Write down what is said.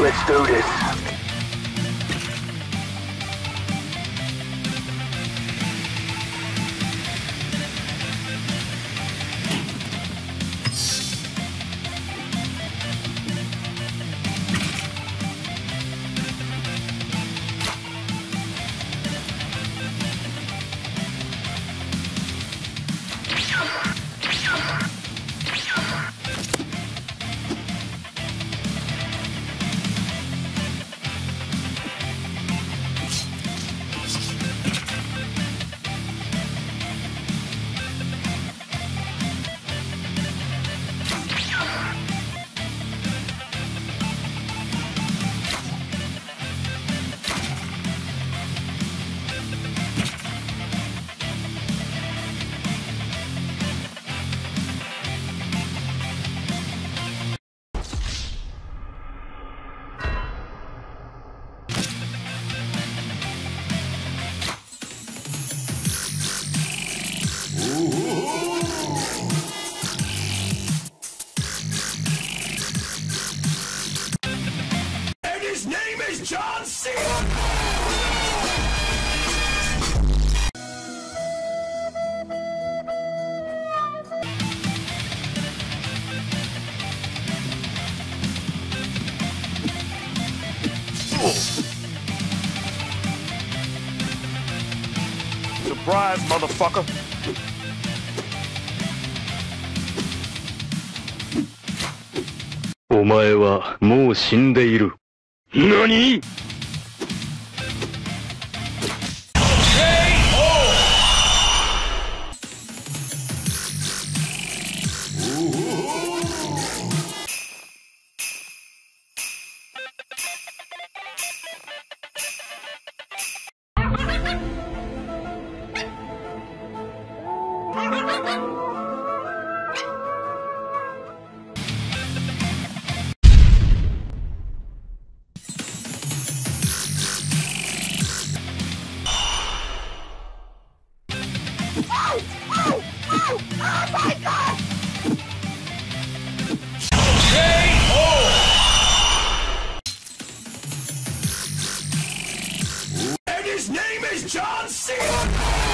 Let's do this. His name is John C. Surprise, motherfucker. Omae. 何？Oh! And his name is John Cena!